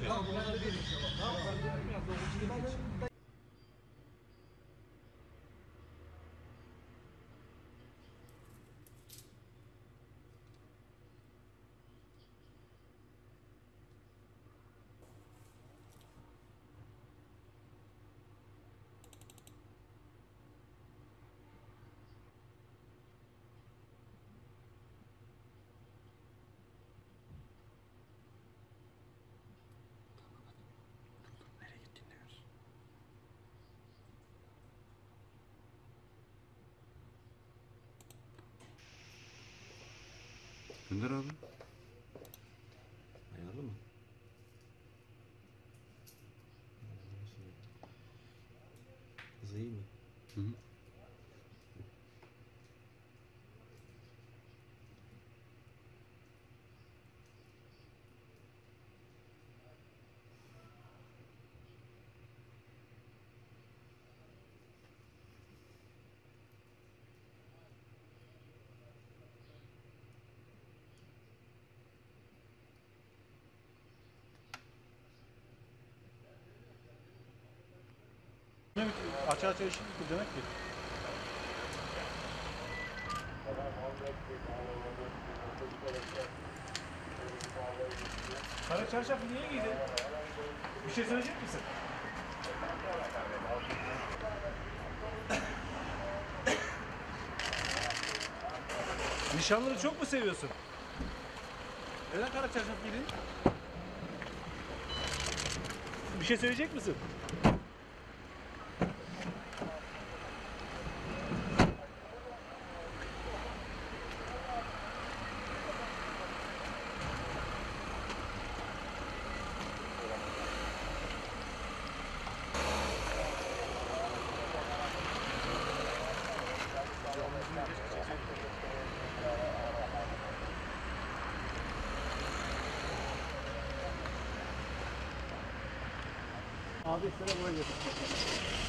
Tamam, bunlar da değil. Tamam, bunlar da değil. Gönder abi. Ayarlı mı? Hızı iyi mi? Hı hı. Açığa açığa işin demek ki. Kara çarşafı niye giydin? Bir şey söyleyecek misin? Nişanlını çok mu seviyorsun? Neden kara çarşaf giydin? Bir şey söyleyecek misin? Abi sıra buraya getir.